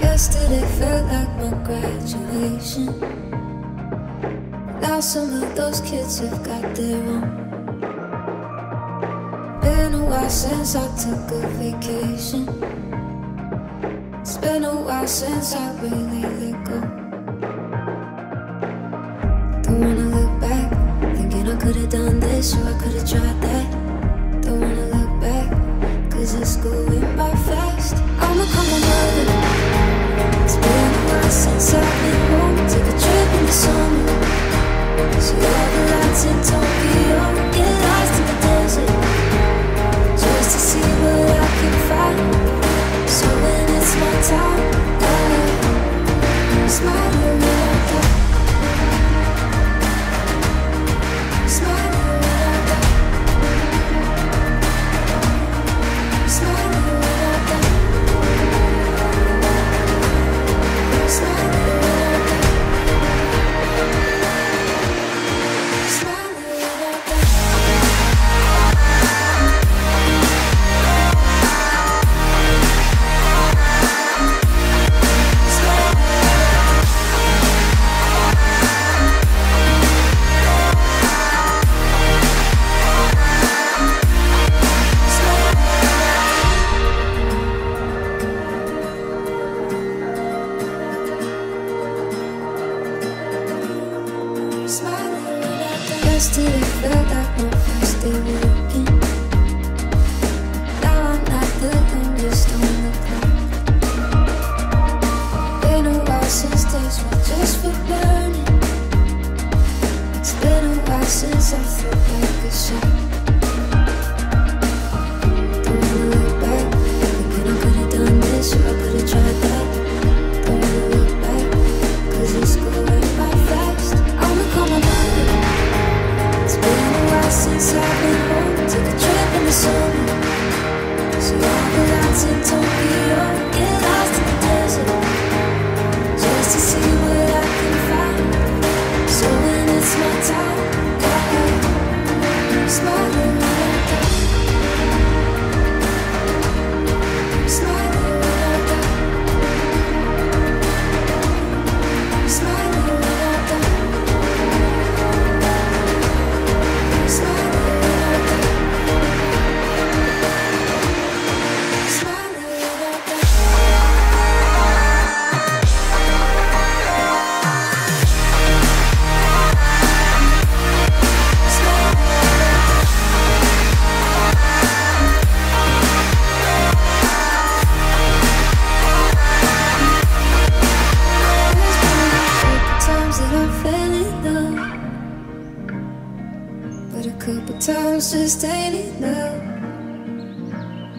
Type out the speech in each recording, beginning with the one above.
Yesterday felt like my graduation. Now some of those kids have got their own. Been a while since I took a vacation. It's been a while since I really let go. Don't wanna done this or I could've tried that. Don't wanna look back, cause it's going by fast. I'ma call my mother. It's been a while since I've been home. Take a trip in the summer. See all the lights in Tokyo. Yesterday felt like my trip in the summer. See all just ain't enough.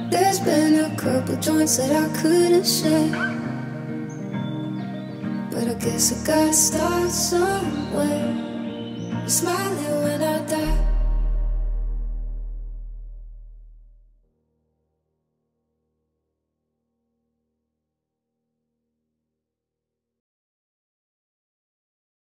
There's been a couple joints that I couldn't share, but I guess I gotta start somewhere. Smile